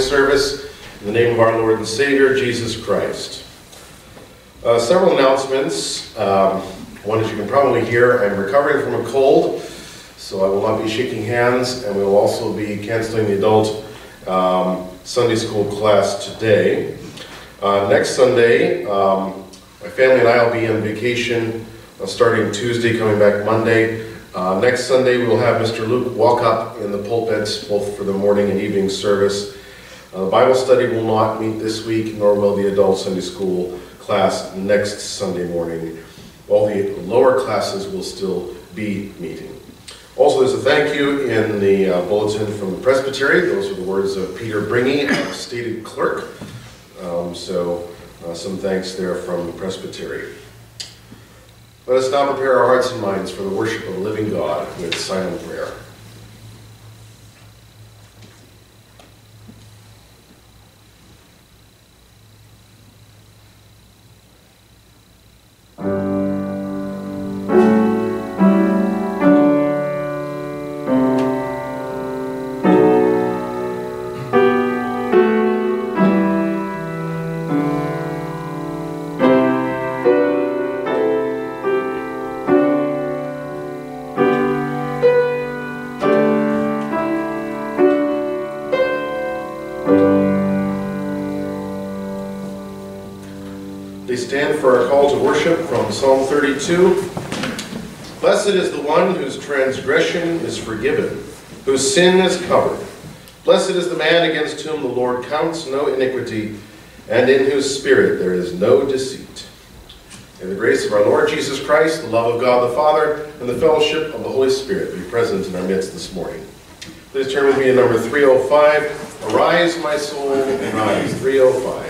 Service in the name of our Lord and Savior, Jesus Christ. Uh, several announcements. Um, one, as you can probably hear, I'm recovering from a cold, so I will not be shaking hands, and we will also be canceling the adult um, Sunday school class today. Uh, next Sunday, um, my family and I will be on vacation uh, starting Tuesday, coming back Monday. Uh, next Sunday, we will have Mr. Luke walk up in the pulpits, both for the morning and evening service. Uh, the Bible study will not meet this week, nor will the adult Sunday school class next Sunday morning. All the lower classes will still be meeting. Also, there's a thank you in the uh, bulletin from the presbytery. Those are the words of Peter Bringy, our stated clerk. Um, so, uh, some thanks there from the presbytery. Let us now prepare our hearts and minds for the worship of the living God with silent prayer. Psalm 32. Blessed is the one whose transgression is forgiven, whose sin is covered. Blessed is the man against whom the Lord counts no iniquity, and in whose spirit there is no deceit. In the grace of our Lord Jesus Christ, the love of God the Father, and the fellowship of the Holy Spirit be present in our midst this morning. Please turn with me to number 305. Arise, my soul, arise. 305.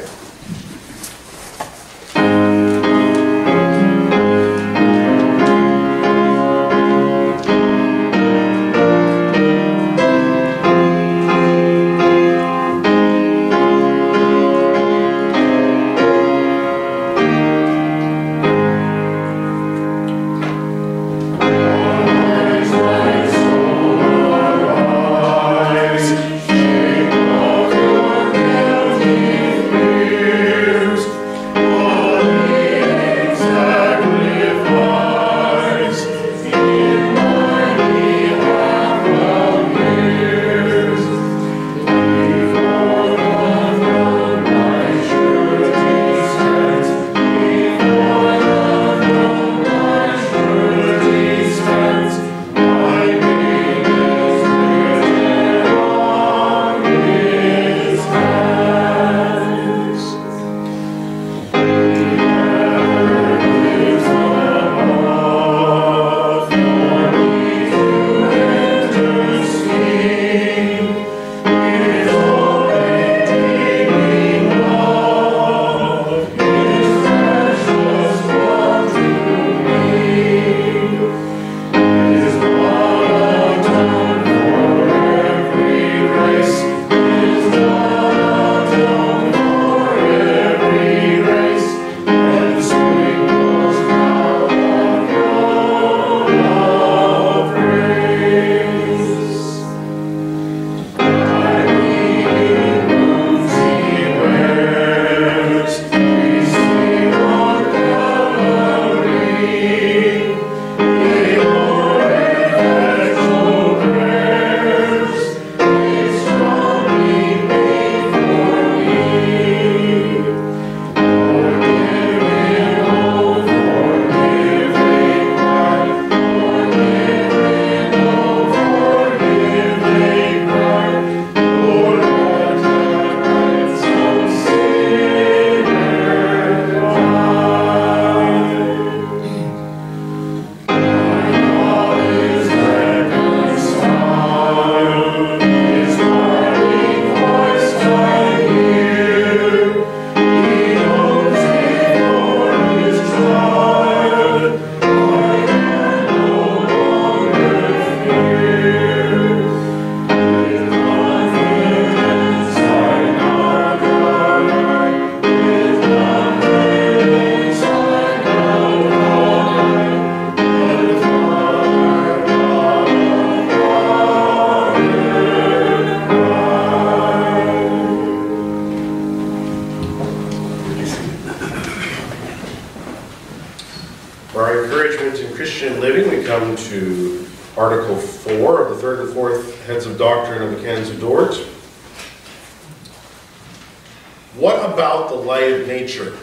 The light of nature?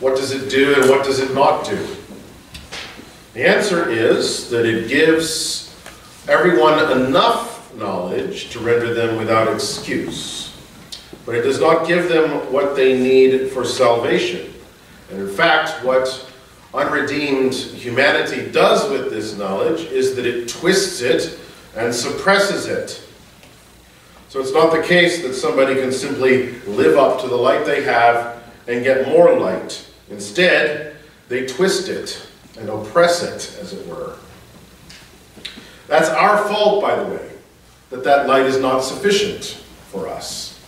What does it do and what does it not do? The answer is that it gives everyone enough knowledge to render them without excuse. But it does not give them what they need for salvation. And in fact, what unredeemed humanity does with this knowledge is that it twists it and suppresses it. So it's not the case that somebody can simply live up to the light they have and get more light. Instead, they twist it and oppress it, as it were. That's our fault, by the way, that that light is not sufficient for us.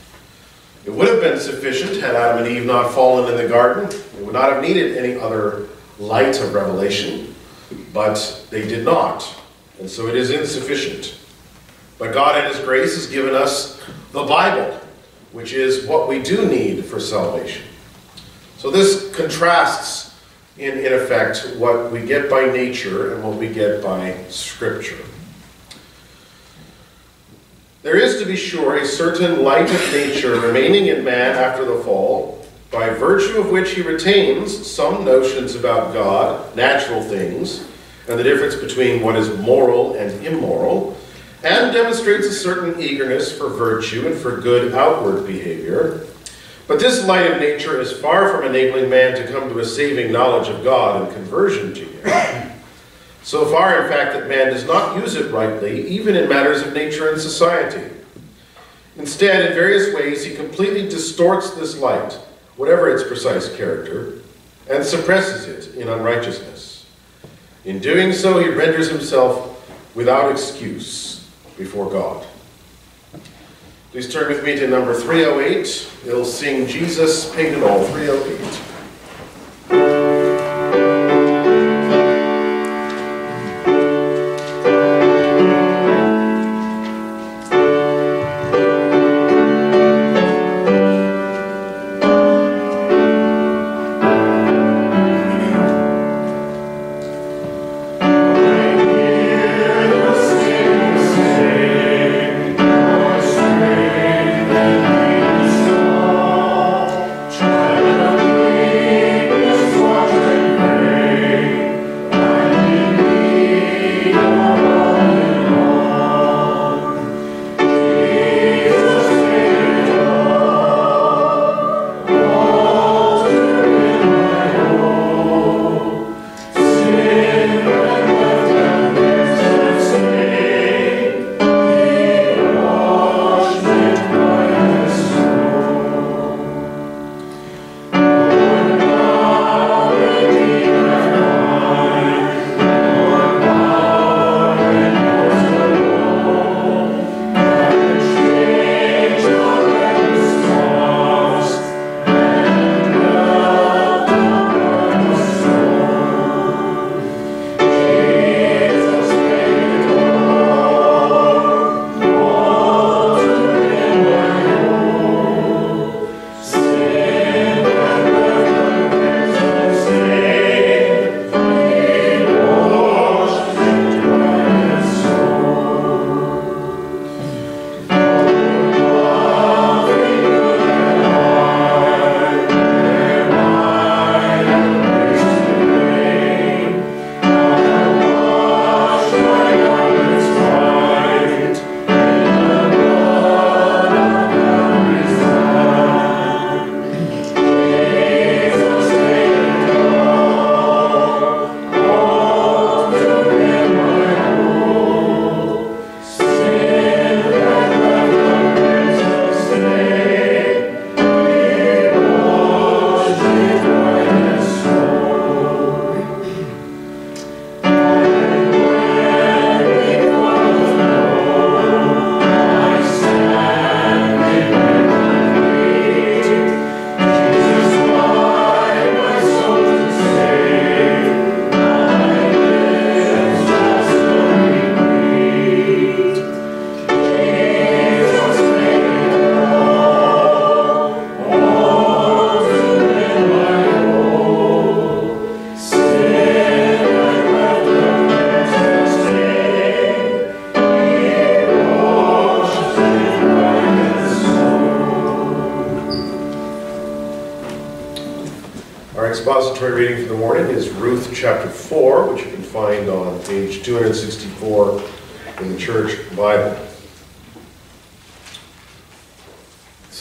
It would have been sufficient had Adam and Eve not fallen in the garden. They would not have needed any other light of revelation, but they did not. And so it is insufficient. But God in His grace has given us the Bible, which is what we do need for salvation. So this contrasts, in, in effect, what we get by nature and what we get by Scripture. There is, to be sure, a certain light of nature remaining in man after the fall, by virtue of which he retains some notions about God, natural things, and the difference between what is moral and immoral, and demonstrates a certain eagerness for virtue and for good outward behavior, but this light of nature is far from enabling man to come to a saving knowledge of God and conversion to him. So far, in fact, that man does not use it rightly, even in matters of nature and society. Instead, in various ways, he completely distorts this light, whatever its precise character, and suppresses it in unrighteousness. In doing so, he renders himself without excuse before God. Please turn with me to number 308. We'll sing Jesus Paid It All, 308.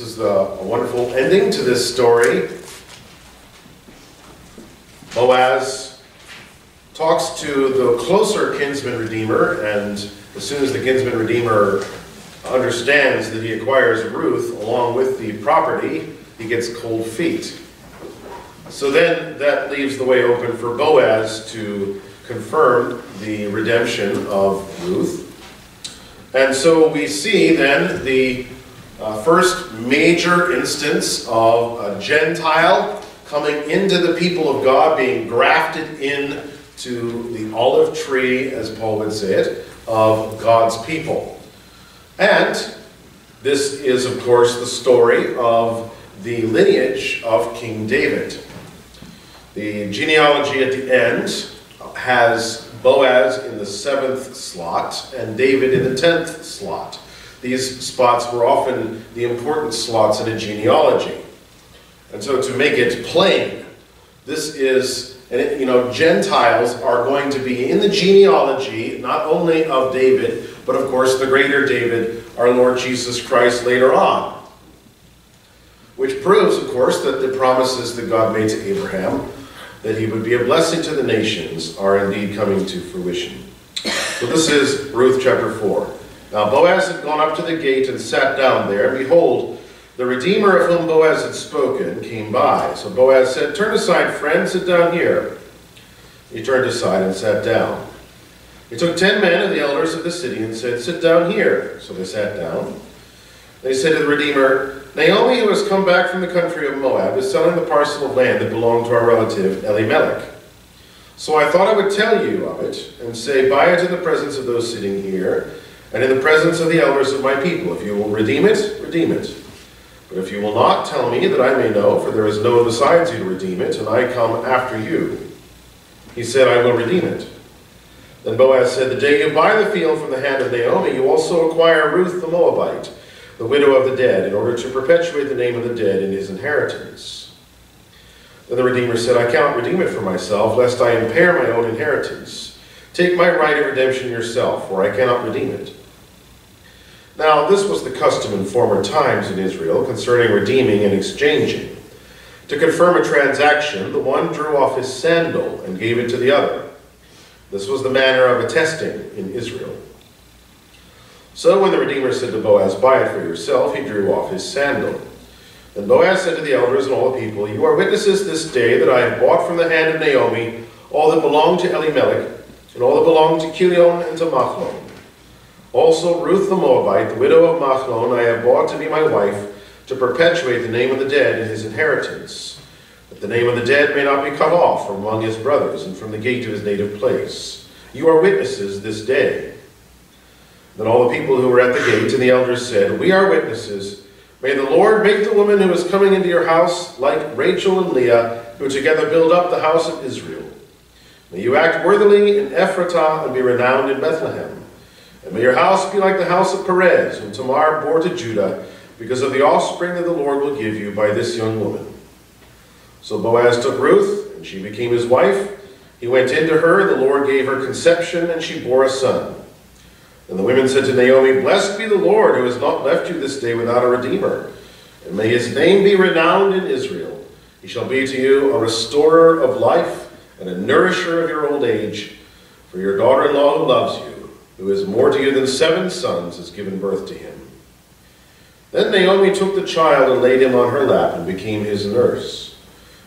This is the, a wonderful ending to this story. Boaz talks to the closer kinsman redeemer, and as soon as the kinsman redeemer understands that he acquires Ruth along with the property, he gets cold feet. So then that leaves the way open for Boaz to confirm the redemption of Ruth. And so we see then the uh, first major instance of a Gentile coming into the people of God, being grafted in to the olive tree, as Paul would say it, of God's people. And this is, of course, the story of the lineage of King David. The genealogy at the end has Boaz in the seventh slot and David in the tenth slot. These spots were often the important slots in a genealogy. And so to make it plain, this is, you know, Gentiles are going to be in the genealogy not only of David, but of course the greater David, our Lord Jesus Christ, later on. Which proves, of course, that the promises that God made to Abraham that he would be a blessing to the nations are indeed coming to fruition. So this is Ruth chapter 4. Now Boaz had gone up to the gate and sat down there, and behold, the Redeemer of whom Boaz had spoken came by. So Boaz said, Turn aside, friend, sit down here. He turned aside and sat down. He took ten men of the elders of the city and said, Sit down here. So they sat down. They said to the Redeemer, Naomi, who has come back from the country of Moab, is selling the parcel of land that belonged to our relative Elimelech. So I thought I would tell you of it, and say, Buy it in the presence of those sitting here, and in the presence of the elders of my people. If you will redeem it, redeem it. But if you will not, tell me, that I may know, for there is no one besides you to redeem it, and I come after you. He said, I will redeem it. Then Boaz said, The day you buy the field from the hand of Naomi, you also acquire Ruth the Moabite the widow of the dead, in order to perpetuate the name of the dead in his inheritance. Then the Redeemer said, I cannot redeem it for myself, lest I impair my own inheritance. Take my right of redemption yourself, for I cannot redeem it. Now, this was the custom in former times in Israel concerning redeeming and exchanging. To confirm a transaction, the one drew off his sandal and gave it to the other. This was the manner of attesting in Israel. So when the Redeemer said to Boaz, Buy it for yourself, he drew off his sandal. Then Boaz said to the elders and all the people, You are witnesses this day that I have bought from the hand of Naomi all that belonged to Elimelech, and all that belonged to Chilion and to Machlon. Also Ruth the Moabite, the widow of Machlon, I have bought to be my wife, to perpetuate the name of the dead in his inheritance, that the name of the dead may not be cut off from among his brothers and from the gate of his native place. You are witnesses this day. Then all the people who were at the gate and the elders said, We are witnesses. May the Lord make the woman who is coming into your house like Rachel and Leah, who together build up the house of Israel. May you act worthily in Ephrathah and be renowned in Bethlehem. And may your house be like the house of Perez, whom Tamar bore to Judah, because of the offspring that the Lord will give you by this young woman. So Boaz took Ruth, and she became his wife. He went in to her, the Lord gave her conception, and she bore a son. And the women said to Naomi, Blessed be the Lord, who has not left you this day without a redeemer. And may his name be renowned in Israel. He shall be to you a restorer of life and a nourisher of your old age. For your daughter-in-law who loves you, who is more to you than seven sons, has given birth to him. Then Naomi took the child and laid him on her lap and became his nurse.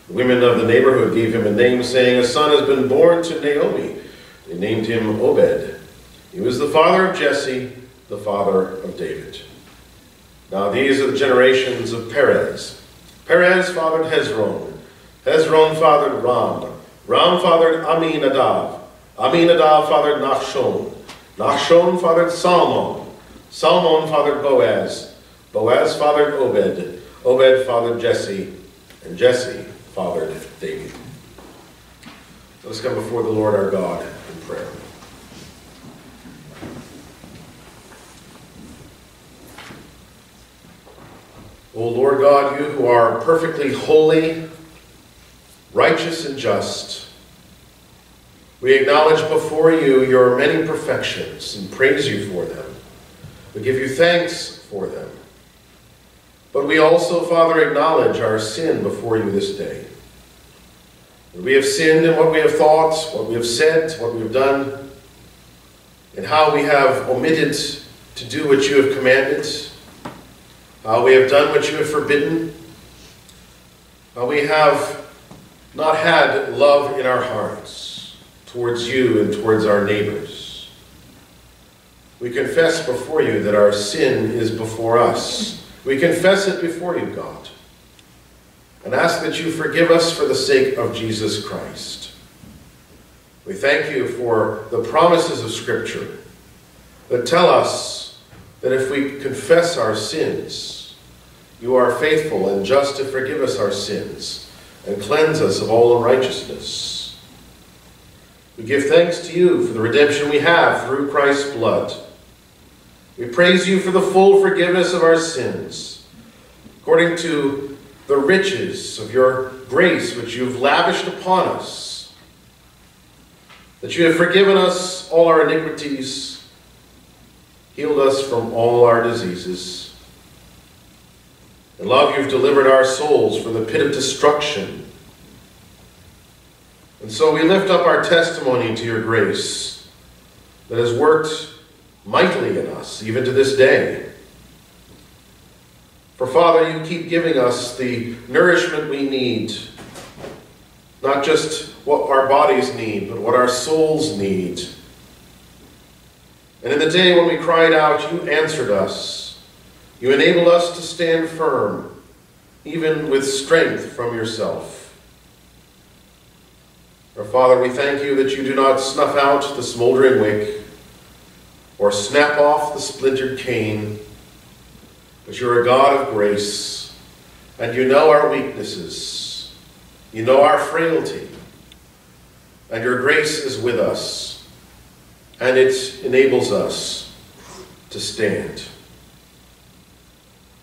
The women of the neighborhood gave him a name, saying, A son has been born to Naomi. They named him Obed. He was the father of Jesse, the father of David. Now these are the generations of Perez. Perez fathered Hezron. Hezron fathered Ram. Ram fathered Amminadab. Amminadab fathered Nachshon. Nachshon fathered Salmon. Salmon fathered Boaz. Boaz fathered Obed. Obed fathered Jesse. And Jesse fathered David. Let us come before the Lord our God in prayer. O Lord God, you who are perfectly holy, righteous and just. We acknowledge before you your many perfections and praise you for them. We give you thanks for them. But we also, Father, acknowledge our sin before you this day. we have sinned in what we have thought, what we have said, what we have done, and how we have omitted to do what you have commanded, how we have done what you have forbidden, how we have not had love in our hearts towards you and towards our neighbors. We confess before you that our sin is before us. We confess it before you, God, and ask that you forgive us for the sake of Jesus Christ. We thank you for the promises of Scripture that tell us that if we confess our sins, you are faithful and just to forgive us our sins and cleanse us of all unrighteousness. We give thanks to you for the redemption we have through Christ's blood. We praise you for the full forgiveness of our sins, according to the riches of your grace which you've lavished upon us, that you have forgiven us all our iniquities healed us from all our diseases. In love, you've delivered our souls from the pit of destruction. And so we lift up our testimony to your grace that has worked mightily in us, even to this day. For Father, you keep giving us the nourishment we need, not just what our bodies need, but what our souls need and in the day when we cried out, you answered us. You enabled us to stand firm, even with strength from yourself. Our Father, we thank you that you do not snuff out the smoldering wick or snap off the splintered cane, but you're a God of grace, and you know our weaknesses. You know our frailty, and your grace is with us and it enables us to stand.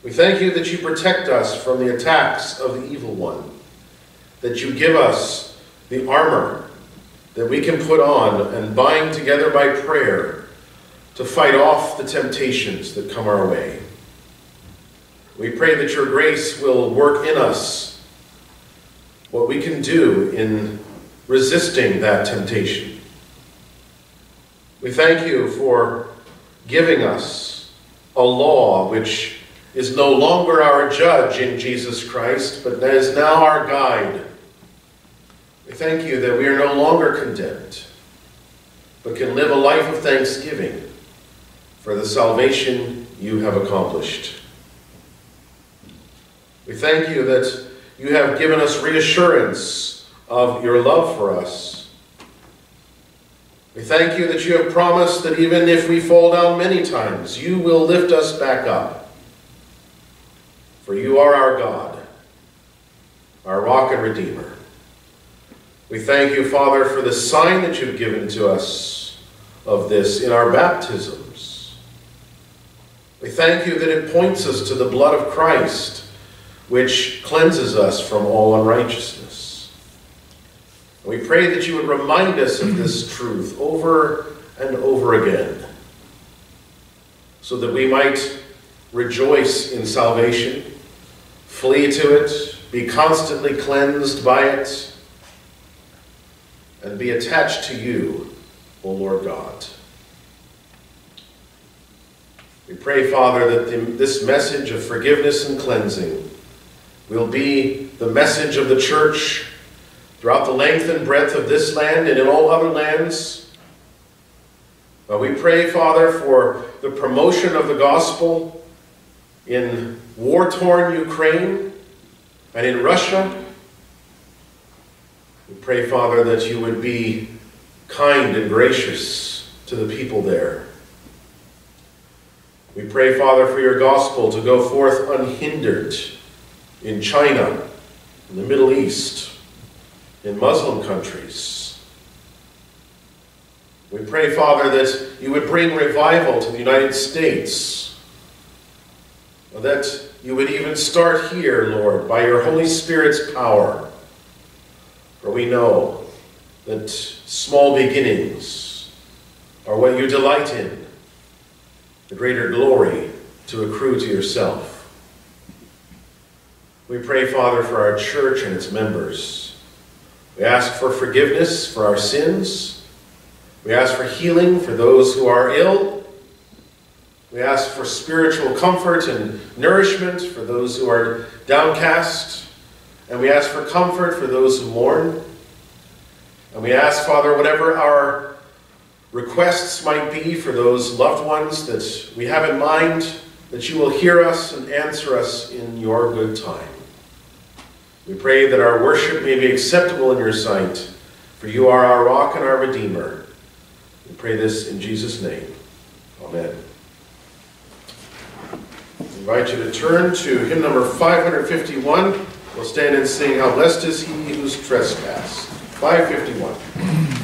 We thank you that you protect us from the attacks of the evil one, that you give us the armor that we can put on and bind together by prayer to fight off the temptations that come our way. We pray that your grace will work in us what we can do in resisting that temptation. We thank you for giving us a law which is no longer our judge in Jesus Christ, but that is now our guide. Thank you that we are no longer condemned, but can live a life of thanksgiving for the salvation you have accomplished. We thank you that you have given us reassurance of your love for us we thank you that you have promised that even if we fall down many times, you will lift us back up. For you are our God, our rock and redeemer. We thank you, Father, for the sign that you've given to us of this in our baptisms. We thank you that it points us to the blood of Christ, which cleanses us from all unrighteousness. We pray that you would remind us of this truth over and over again so that we might rejoice in salvation, flee to it, be constantly cleansed by it, and be attached to you, O Lord God. We pray, Father, that the, this message of forgiveness and cleansing will be the message of the church throughout the length and breadth of this land and in all other lands. Uh, we pray, Father, for the promotion of the gospel in war-torn Ukraine and in Russia. Pray, Father, that you would be kind and gracious to the people there. We pray, Father, for your gospel to go forth unhindered in China, in the Middle East, in Muslim countries. We pray, Father, that you would bring revival to the United States, that you would even start here, Lord, by your Holy Spirit's power, For we know that small beginnings are what you delight in, the greater glory to accrue to yourself. We pray, Father, for our church and its members. We ask for forgiveness for our sins. We ask for healing for those who are ill. We ask for spiritual comfort and nourishment for those who are downcast. And we ask for comfort for those who mourn. And we ask, Father, whatever our requests might be for those loved ones that we have in mind, that you will hear us and answer us in your good time. We pray that our worship may be acceptable in your sight, for you are our rock and our redeemer. We pray this in Jesus' name. Amen. I invite you to turn to hymn number 551. We'll stand and sing, How Blessed is He Whose Trespass. 551.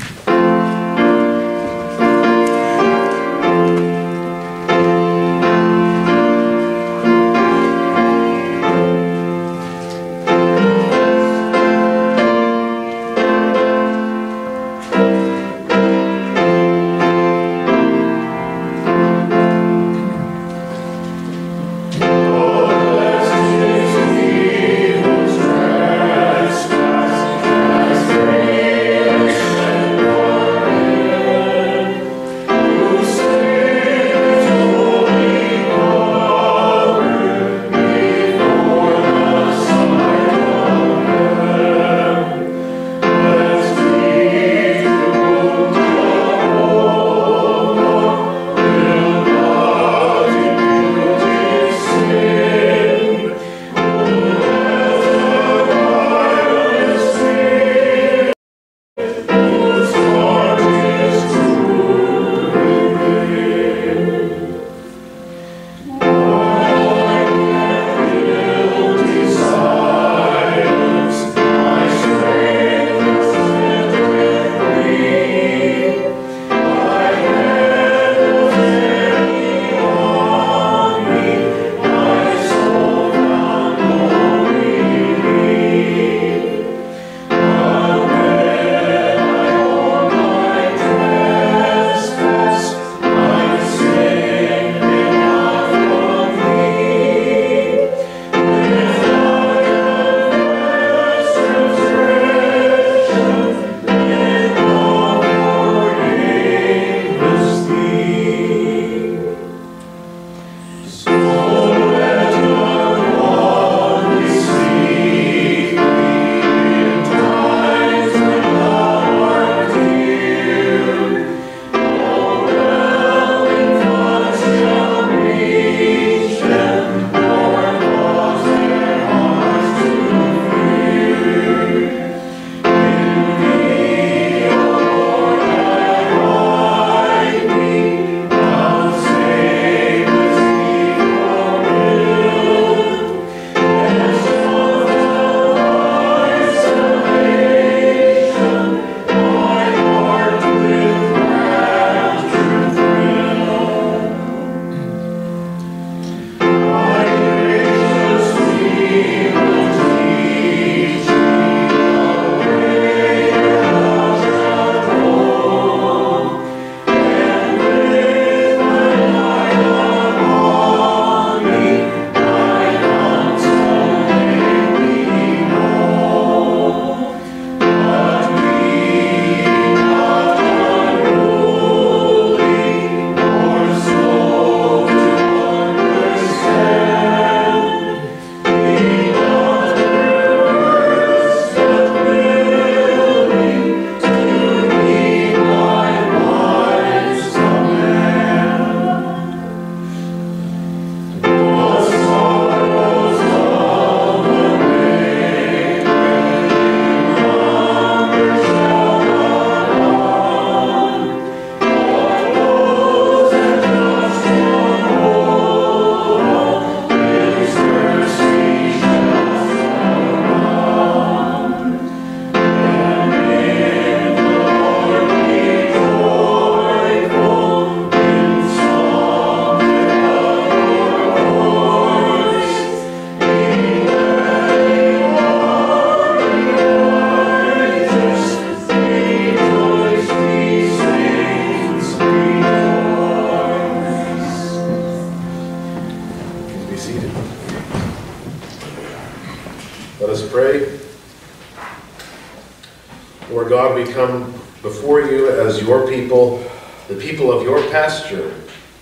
God, we come before you as your people, the people of your pasture,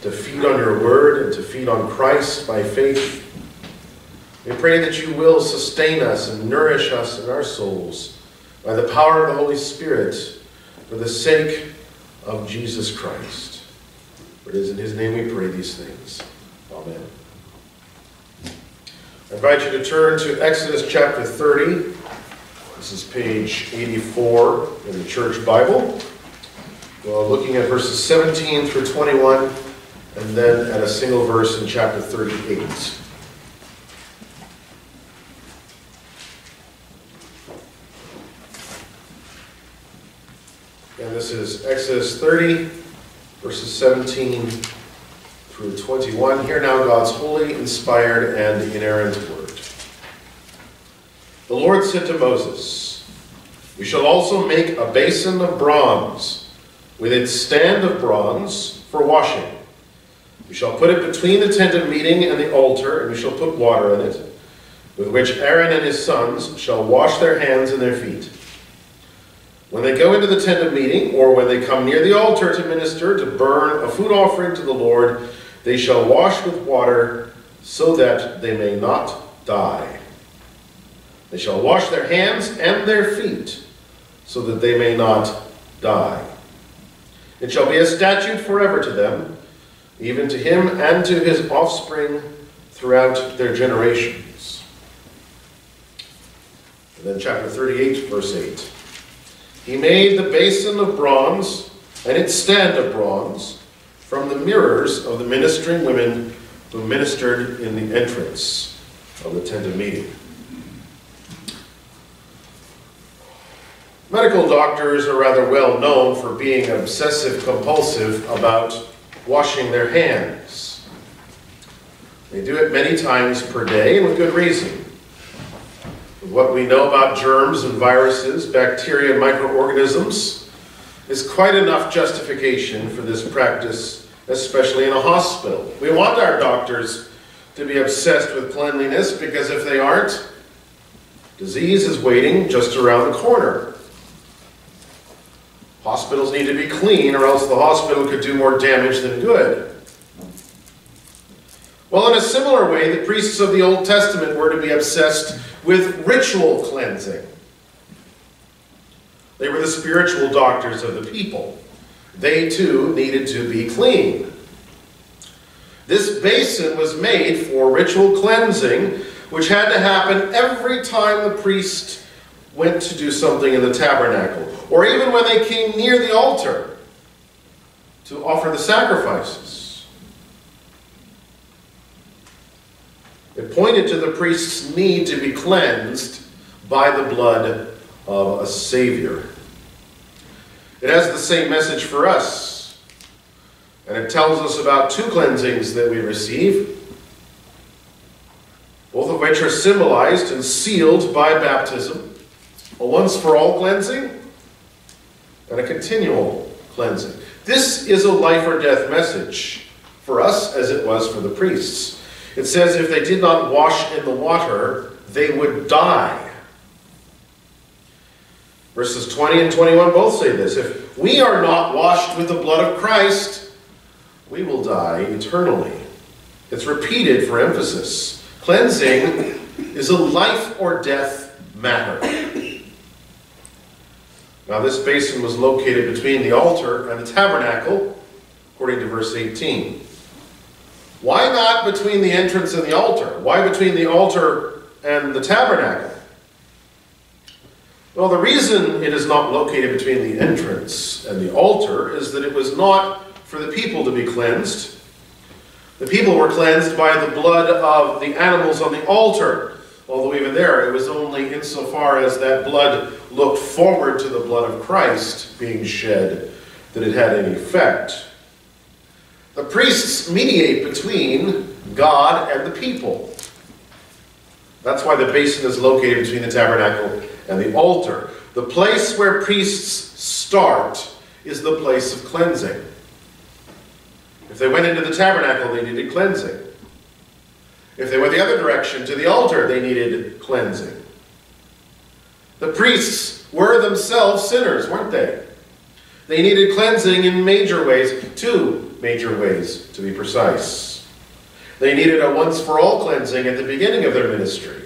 to feed on your word and to feed on Christ by faith. We pray that you will sustain us and nourish us in our souls by the power of the Holy Spirit for the sake of Jesus Christ. For it is in his name we pray these things. Amen. I invite you to turn to Exodus chapter 30. This is page 84 in the Church Bible. Well, looking at verses 17 through 21, and then at a single verse in chapter 38. And this is Exodus 30, verses 17 through 21. Hear now God's holy, inspired, and inerrant word. The Lord said to Moses, We shall also make a basin of bronze, with its stand of bronze for washing. We shall put it between the tent of meeting and the altar, and we shall put water in it, with which Aaron and his sons shall wash their hands and their feet. When they go into the tent of meeting, or when they come near the altar to minister, to burn a food offering to the Lord, they shall wash with water, so that they may not die. They shall wash their hands and their feet, so that they may not die. It shall be a statute forever to them, even to him and to his offspring throughout their generations. And then chapter 38, verse 8. He made the basin of bronze and its stand of bronze from the mirrors of the ministering women who ministered in the entrance of the tent of meeting. Medical doctors are rather well known for being obsessive compulsive about washing their hands. They do it many times per day and with good reason. What we know about germs and viruses, bacteria and microorganisms, is quite enough justification for this practice, especially in a hospital. We want our doctors to be obsessed with cleanliness because if they aren't, disease is waiting just around the corner. Hospitals need to be clean or else the hospital could do more damage than good. Well, in a similar way, the priests of the Old Testament were to be obsessed with ritual cleansing. They were the spiritual doctors of the people. They too needed to be clean. This basin was made for ritual cleansing, which had to happen every time the priest went to do something in the tabernacle, or even when they came near the altar to offer the sacrifices. It pointed to the priest's need to be cleansed by the blood of a Savior. It has the same message for us, and it tells us about two cleansings that we receive, both of which are symbolized and sealed by baptism a once for all cleansing and a continual cleansing. This is a life or death message for us as it was for the priests. It says if they did not wash in the water, they would die. Verses 20 and 21 both say this. If we are not washed with the blood of Christ, we will die eternally. It's repeated for emphasis. Cleansing is a life or death matter. Now, this basin was located between the altar and the tabernacle, according to verse 18. Why not between the entrance and the altar? Why between the altar and the tabernacle? Well, the reason it is not located between the entrance and the altar is that it was not for the people to be cleansed. The people were cleansed by the blood of the animals on the altar. Although even there, it was only insofar as that blood looked forward to the blood of Christ being shed that it had any effect. The priests mediate between God and the people. That's why the basin is located between the tabernacle and the altar. The place where priests start is the place of cleansing. If they went into the tabernacle, they needed cleansing. If they went the other direction to the altar, they needed cleansing. The priests were themselves sinners, weren't they? They needed cleansing in major ways, two major ways to be precise. They needed a once for all cleansing at the beginning of their ministry.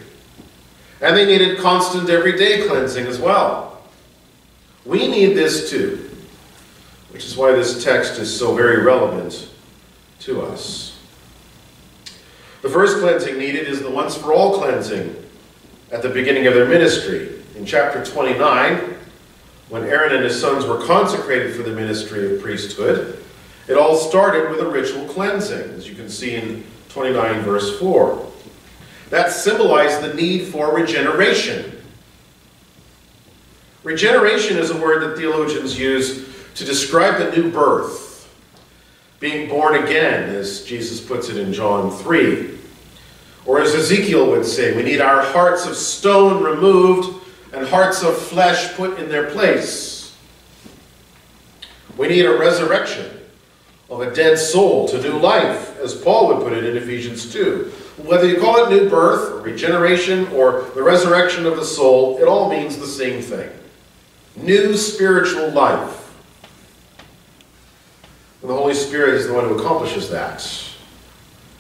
And they needed constant everyday cleansing as well. We need this too, which is why this text is so very relevant to us. The first cleansing needed is the once for all cleansing at the beginning of their ministry. In chapter 29, when Aaron and his sons were consecrated for the ministry of priesthood, it all started with a ritual cleansing, as you can see in 29 verse 4. That symbolized the need for regeneration. Regeneration is a word that theologians use to describe the new birth, being born again, as Jesus puts it in John 3. Or as Ezekiel would say, we need our hearts of stone removed and hearts of flesh put in their place. We need a resurrection of a dead soul to new life, as Paul would put it in Ephesians 2. Whether you call it new birth, or regeneration, or the resurrection of the soul, it all means the same thing. New spiritual life. And the Holy Spirit is the one who accomplishes that.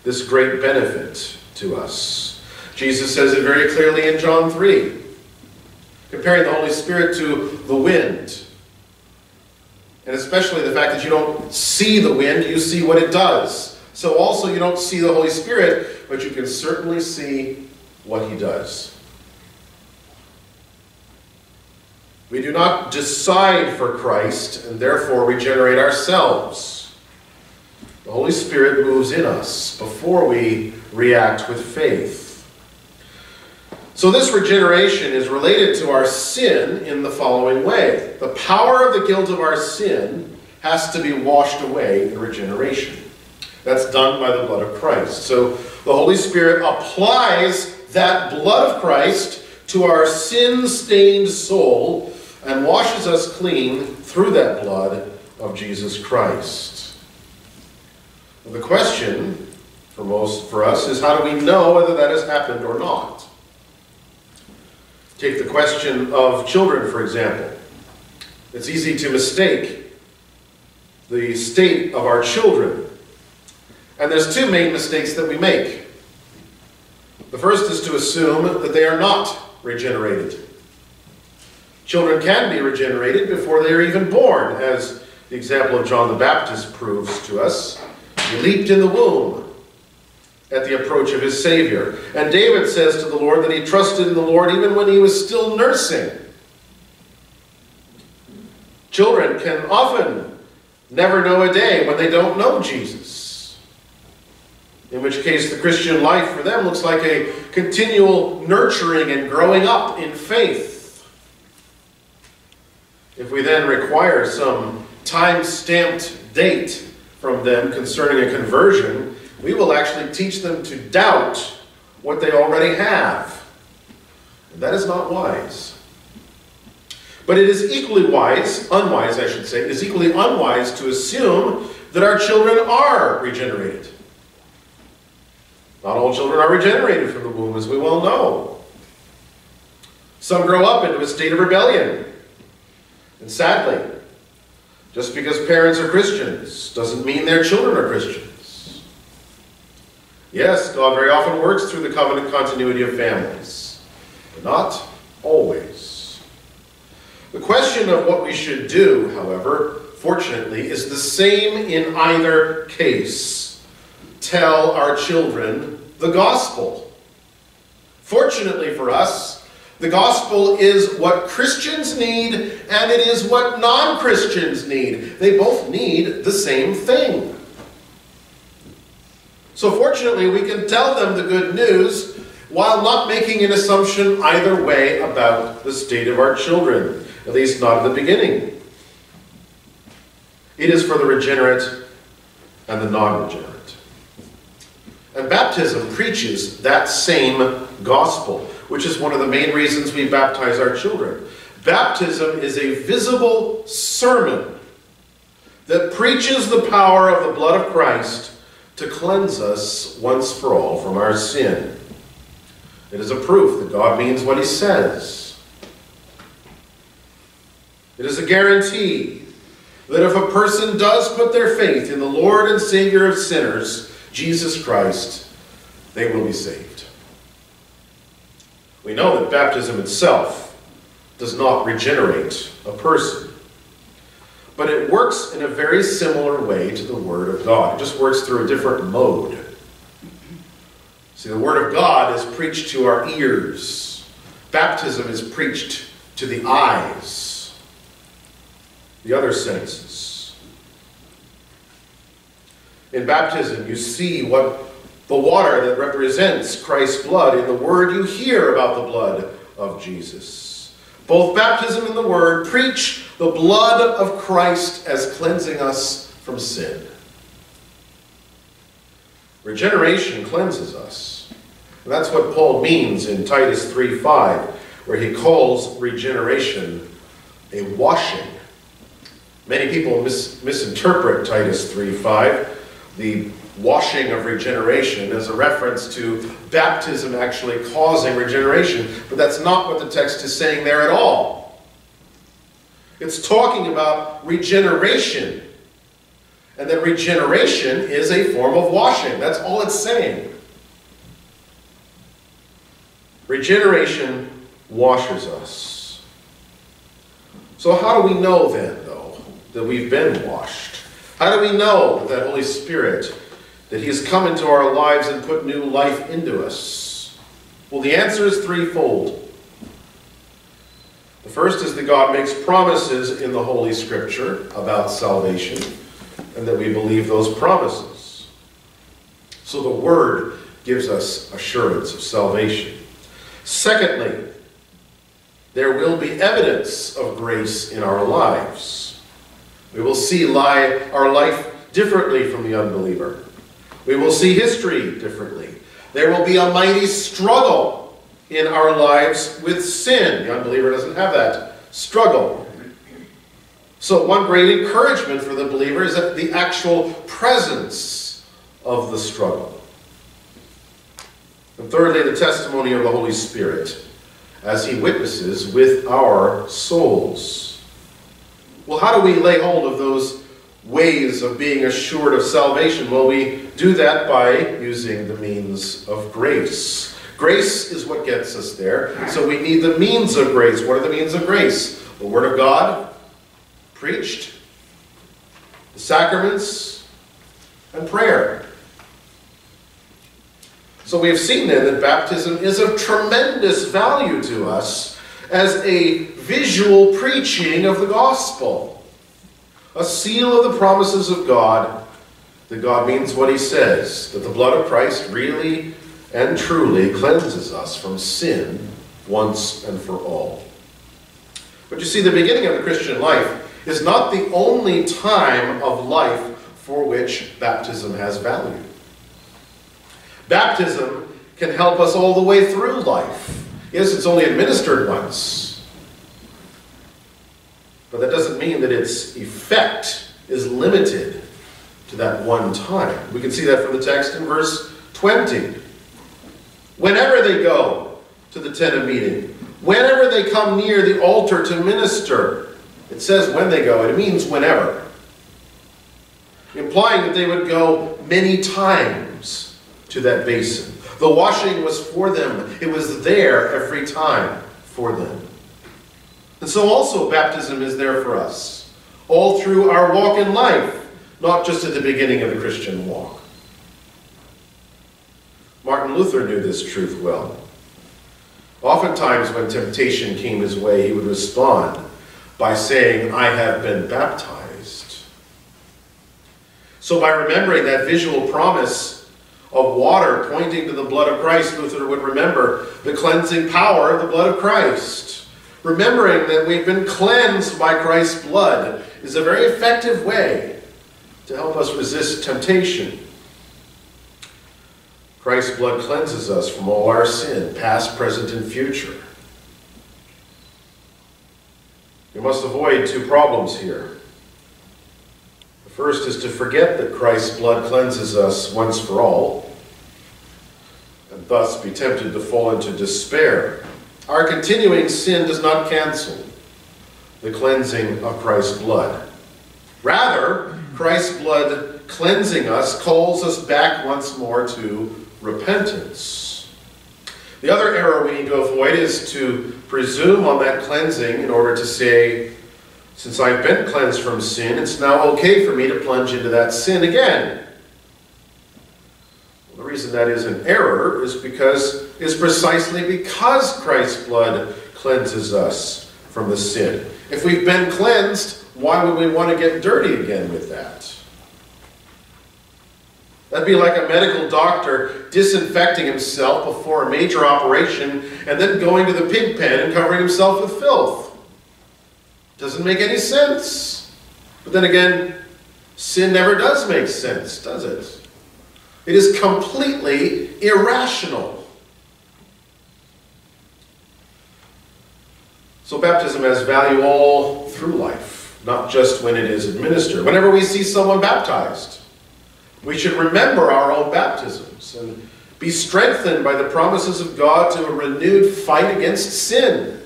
This great benefit to us. Jesus says it very clearly in John 3 comparing the Holy Spirit to the wind. And especially the fact that you don't see the wind, you see what it does. So also you don't see the Holy Spirit, but you can certainly see what he does. We do not decide for Christ and therefore regenerate ourselves. The Holy Spirit moves in us before we react with faith. So, this regeneration is related to our sin in the following way the power of the guilt of our sin has to be washed away in regeneration. That's done by the blood of Christ. So, the Holy Spirit applies that blood of Christ to our sin stained soul and washes us clean through that blood of Jesus Christ. the question for most for us is how do we know whether that has happened or not? Take the question of children, for example. It's easy to mistake the state of our children. And there's two main mistakes that we make. The first is to assume that they are not regenerated. Children can be regenerated before they are even born, as the example of John the Baptist proves to us. He leaped in the womb at the approach of his Savior. And David says to the Lord that he trusted in the Lord even when he was still nursing. Children can often never know a day when they don't know Jesus. In which case, the Christian life for them looks like a continual nurturing and growing up in faith. If we then require some time stamped date from them concerning a conversion, we will actually teach them to doubt what they already have. And That is not wise. But it is equally wise, unwise I should say, it is equally unwise to assume that our children are regenerated. Not all children are regenerated from the womb, as we well know. Some grow up into a state of rebellion. And sadly, just because parents are Christians doesn't mean their children are Christians. Yes, God very often works through the covenant continuity of families, but not always. The question of what we should do, however, fortunately, is the same in either case. Tell our children the gospel. Fortunately for us, the gospel is what Christians need and it is what non Christians need. They both need the same thing. So fortunately, we can tell them the good news while not making an assumption either way about the state of our children, at least not at the beginning. It is for the regenerate and the non regenerate. And baptism preaches that same gospel, which is one of the main reasons we baptize our children. Baptism is a visible sermon that preaches the power of the blood of Christ to cleanse us once for all from our sin. It is a proof that God means what he says. It is a guarantee that if a person does put their faith in the Lord and Savior of sinners, Jesus Christ, they will be saved. We know that baptism itself does not regenerate a person, but it works in a very similar way to the Word of God. It just works through a different mode. See, the Word of God is preached to our ears. Baptism is preached to the eyes, the other senses. In baptism, you see what the water that represents Christ's blood. In the Word, you hear about the blood of Jesus. Both baptism and the Word preach the blood of Christ as cleansing us from sin. Regeneration cleanses us. And that's what Paul means in Titus 3:5, where he calls regeneration a washing. Many people mis misinterpret Titus 3:5, the washing of regeneration, as a reference to baptism actually causing regeneration, but that's not what the text is saying there at all. It's talking about regeneration and that regeneration is a form of washing. That's all it's saying. Regeneration washes us. So, how do we know then, though, that we've been washed? How do we know that Holy Spirit, that He has come into our lives and put new life into us? Well, the answer is threefold. The first is that God makes promises in the Holy Scripture about salvation and that we believe those promises. So the Word gives us assurance of salvation. Secondly, there will be evidence of grace in our lives. We will see lie, our life differently from the unbeliever. We will see history differently. There will be a mighty struggle in our lives with sin. The unbeliever doesn't have that struggle. So, one great encouragement for the believer is that the actual presence of the struggle. And thirdly, the testimony of the Holy Spirit as he witnesses with our souls. Well, how do we lay hold of those ways of being assured of salvation? Well, we do that by using the means of grace. Grace is what gets us there. So we need the means of grace. What are the means of grace? The Word of God, preached, the sacraments, and prayer. So we have seen then that baptism is of tremendous value to us as a visual preaching of the gospel, a seal of the promises of God, that God means what he says, that the blood of Christ really and truly cleanses us from sin once and for all. But you see, the beginning of the Christian life is not the only time of life for which baptism has value. Baptism can help us all the way through life. Yes, it's only administered once. But that doesn't mean that its effect is limited to that one time. We can see that from the text in verse 20. Whenever they go to the tent of meeting, whenever they come near the altar to minister, it says when they go, it means whenever. Implying that they would go many times to that basin. The washing was for them, it was there every time for them. And so also baptism is there for us, all through our walk in life, not just at the beginning of the Christian walk. Martin Luther knew this truth well. Oftentimes, when temptation came his way, he would respond by saying, I have been baptized. So, by remembering that visual promise of water pointing to the blood of Christ, Luther would remember the cleansing power of the blood of Christ. Remembering that we've been cleansed by Christ's blood is a very effective way to help us resist temptation. Christ's blood cleanses us from all our sin, past, present, and future. We must avoid two problems here. The first is to forget that Christ's blood cleanses us once for all, and thus be tempted to fall into despair. Our continuing sin does not cancel the cleansing of Christ's blood. Rather, Christ's blood cleansing us calls us back once more to repentance. The other error we need to avoid is to presume on that cleansing in order to say, since I've been cleansed from sin, it's now okay for me to plunge into that sin again. Well, the reason that is an error is because is precisely because Christ's blood cleanses us from the sin. If we've been cleansed, why would we want to get dirty again with that? That'd be like a medical doctor disinfecting himself before a major operation and then going to the pig pen and covering himself with filth. Doesn't make any sense. But then again, sin never does make sense, does it? It is completely irrational. So baptism has value all through life, not just when it is administered. Whenever we see someone baptized, we should remember our own baptisms and be strengthened by the promises of God to a renewed fight against sin.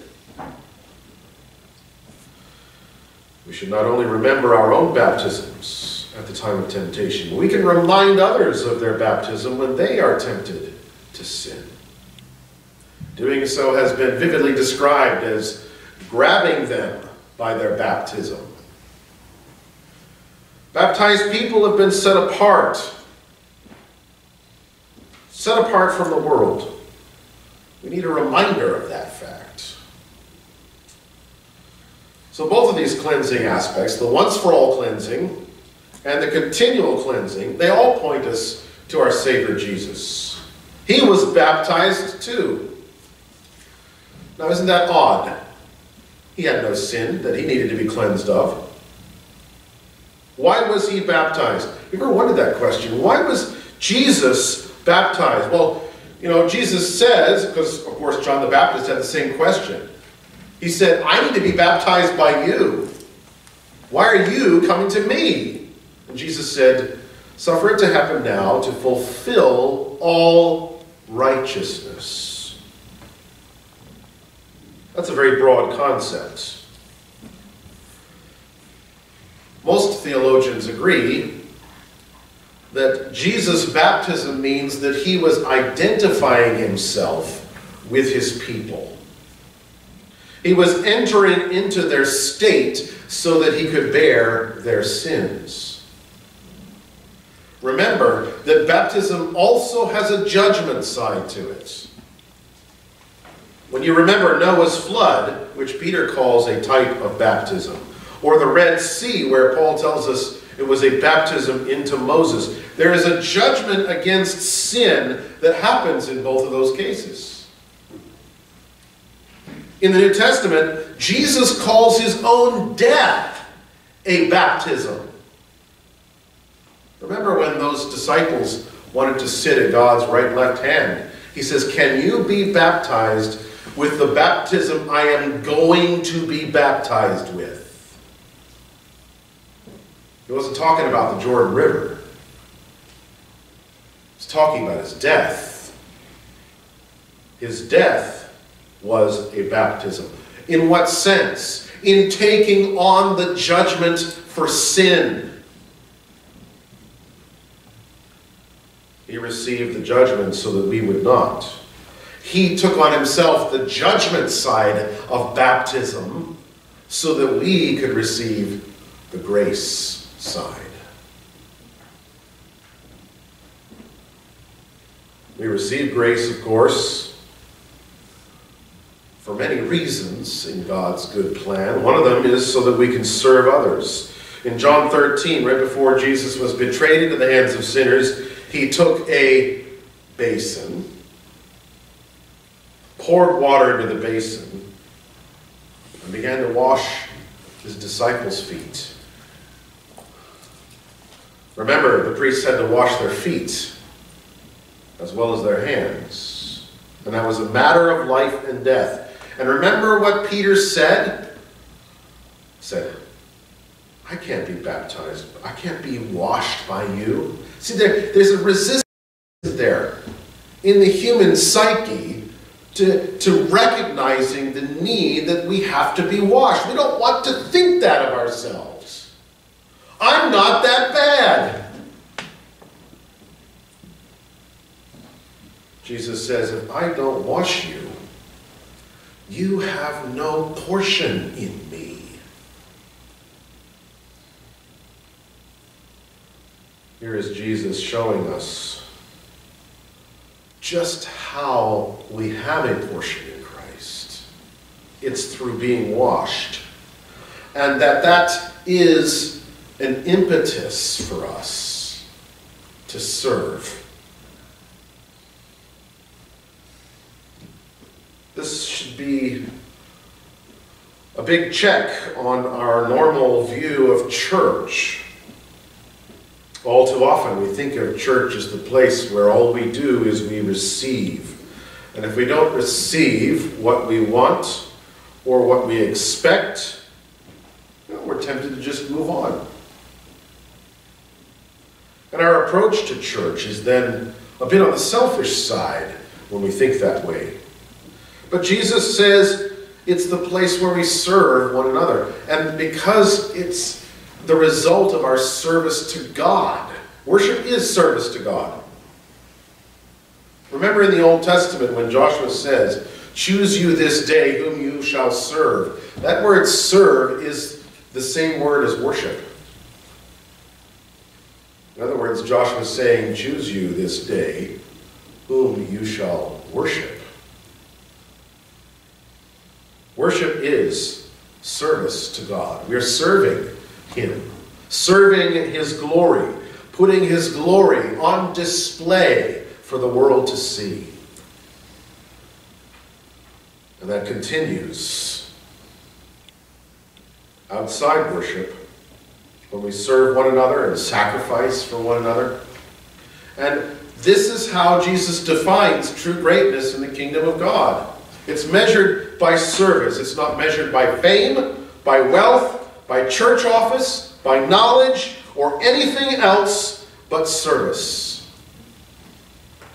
We should not only remember our own baptisms at the time of temptation, we can remind others of their baptism when they are tempted to sin. Doing so has been vividly described as grabbing them by their baptism. Baptized people have been set apart, set apart from the world. We need a reminder of that fact. So both of these cleansing aspects, the once for all cleansing and the continual cleansing, they all point us to our Savior Jesus. He was baptized too. Now, isn't that odd? He had no sin that he needed to be cleansed of. Why was he baptized? You ever wondered that question? Why was Jesus baptized? Well, you know, Jesus says, because of course John the Baptist had the same question. He said, I need to be baptized by you. Why are you coming to me? And Jesus said, Suffer it to happen now to fulfill all righteousness. That's a very broad concept. Most theologians agree that Jesus' baptism means that he was identifying himself with his people. He was entering into their state so that he could bear their sins. Remember that baptism also has a judgment side to it. When you remember Noah's flood, which Peter calls a type of baptism, or the Red Sea, where Paul tells us it was a baptism into Moses, there is a judgment against sin that happens in both of those cases. In the New Testament, Jesus calls his own death a baptism. Remember when those disciples wanted to sit at God's right left hand? He says, Can you be baptized with the baptism I am going to be baptized with? He wasn't talking about the Jordan River. He's talking about his death. His death was a baptism. In what sense? In taking on the judgment for sin. He received the judgment so that we would not. He took on himself the judgment side of baptism so that we could receive the grace side. We receive grace, of course, for many reasons in God's good plan. One of them is so that we can serve others. In John 13, right before Jesus was betrayed into the hands of sinners, he took a basin, poured water into the basin, and began to wash his disciples' feet. Remember, the priests had to wash their feet as well as their hands. And that was a matter of life and death. And remember what Peter said? He said, I can't be baptized. I can't be washed by you. See, there, there's a resistance there in the human psyche to, to recognizing the need that we have to be washed. We don't want to think that of ourselves. I'm not that bad. Jesus says, if I don't wash you, you have no portion in me. Here is Jesus showing us just how we have a portion in Christ. It's through being washed. And that that is an impetus for us to serve. This should be a big check on our normal view of church. All too often, we think of church as the place where all we do is we receive. And if we don't receive what we want or what we expect, we're tempted to just move on. And our approach to church is then a bit on the selfish side when we think that way. But Jesus says it's the place where we serve one another. And because it's the result of our service to God. Worship is service to God. Remember in the Old Testament when Joshua says, Choose you this day whom you shall serve. That word serve is the same word as worship. In other words, Joshua is saying, Choose you this day whom you shall worship. Worship is service to God. We are serving him, serving his glory, putting his glory on display for the world to see. And that continues outside worship when we serve one another and sacrifice for one another. And this is how Jesus defines true greatness in the kingdom of God. It's measured by service. It's not measured by fame, by wealth, by church office, by knowledge, or anything else but service.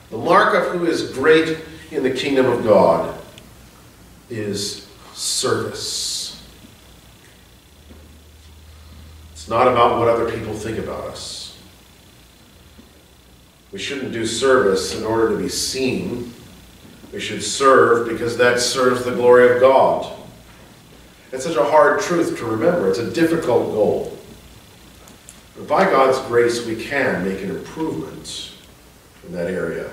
The mark of who is great in the kingdom of God is service. It's not about what other people think about us. We shouldn't do service in order to be seen. We should serve because that serves the glory of God. It's such a hard truth to remember. It's a difficult goal. But by God's grace, we can make an improvement in that area.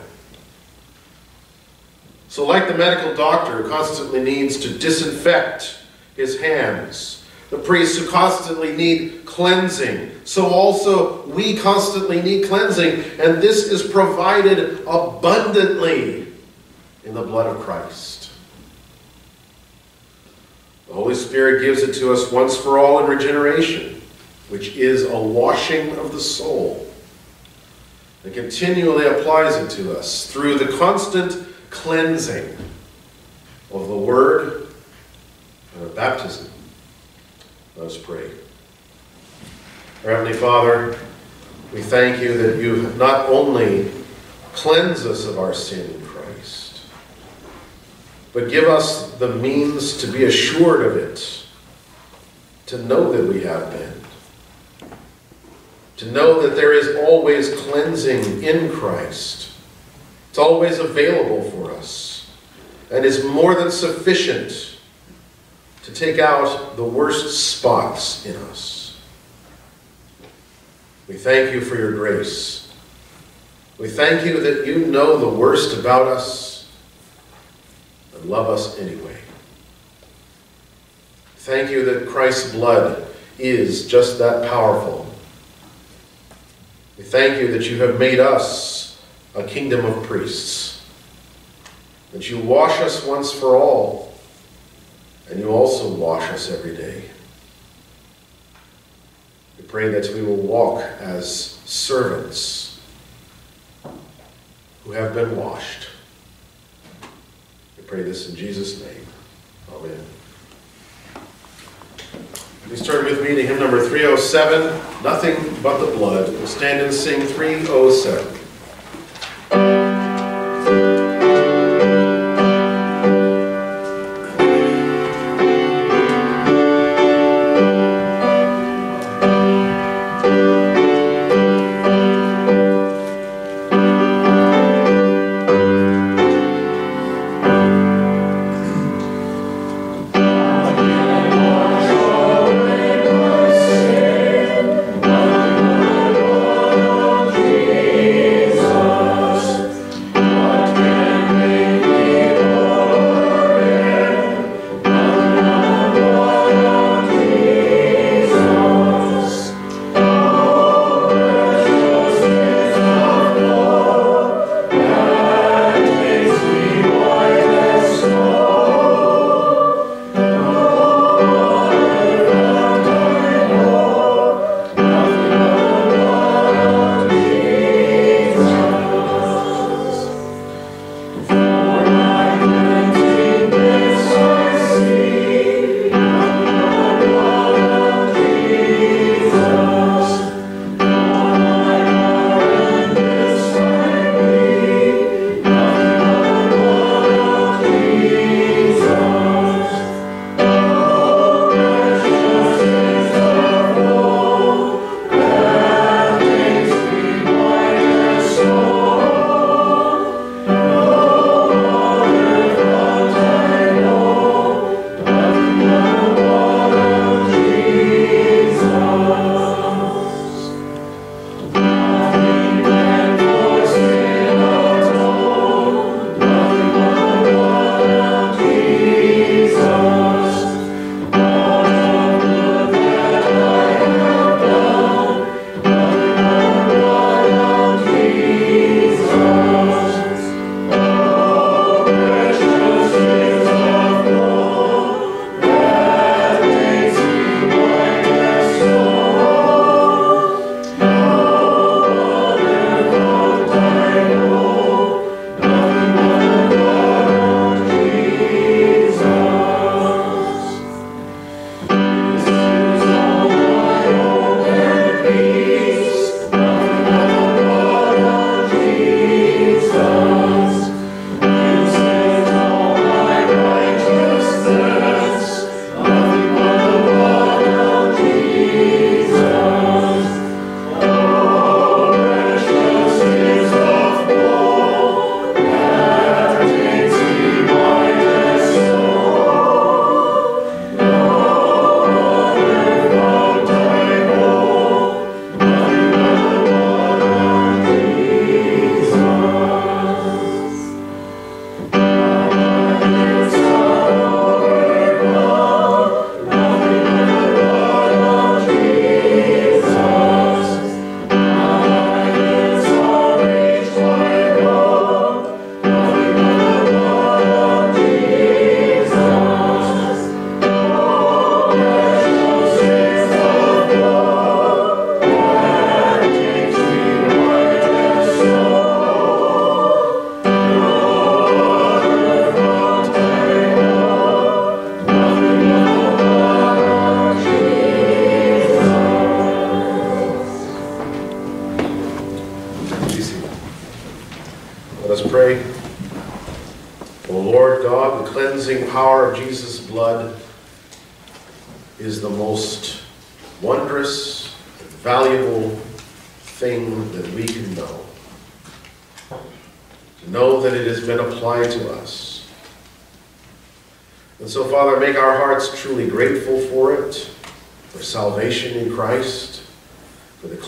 So, like the medical doctor who constantly needs to disinfect his hands, the priests who constantly need cleansing, so also we constantly need cleansing, and this is provided abundantly in the blood of Christ. The Holy Spirit gives it to us once for all in regeneration, which is a washing of the soul. And continually applies it to us through the constant cleansing of the Word and of baptism. Let us pray. Our Heavenly Father, we thank you that you have not only cleansed us of our sin in Christ, but give us the means to be assured of it, to know that we have been, to know that there is always cleansing in Christ. It's always available for us and is more than sufficient to take out the worst spots in us. We thank you for your grace. We thank you that you know the worst about us and love us anyway. Thank you that Christ's blood is just that powerful. We thank you that you have made us a kingdom of priests, that you wash us once for all, and you also wash us every day. We pray that we will walk as servants who have been washed We pray this in Jesus' name. Amen. Please turn with me to hymn number 307, Nothing But the Blood. We'll stand and sing 307.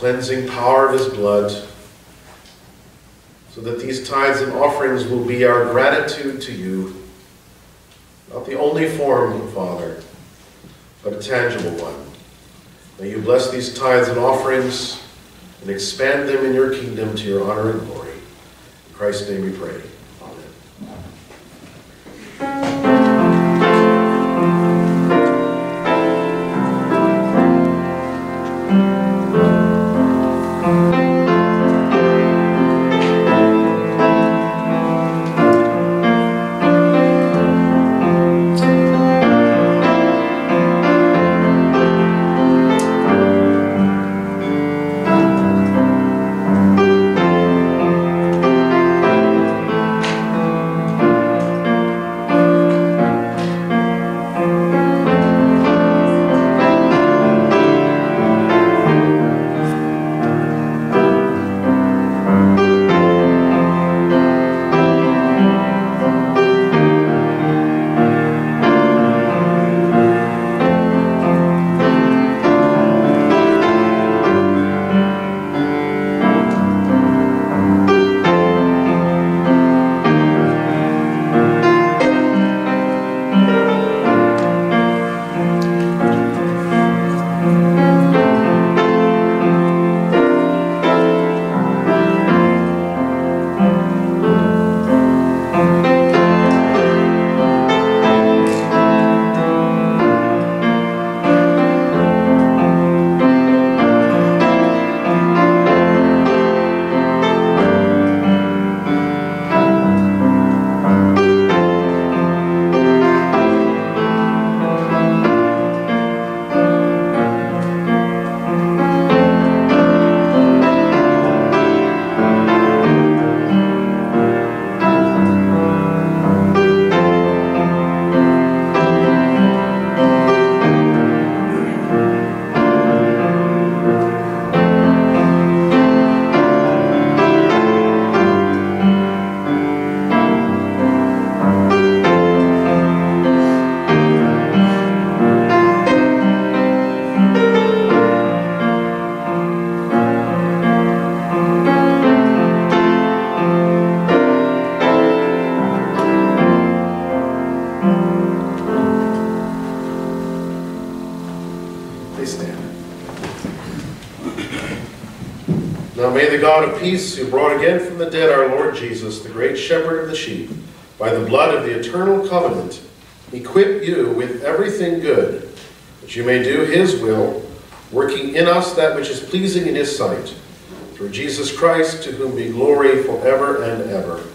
Cleansing God of peace, who brought again from the dead our Lord Jesus, the great shepherd of the sheep, by the blood of the eternal covenant, equip you with everything good, that you may do his will, working in us that which is pleasing in his sight. Through Jesus Christ, to whom be glory forever and ever.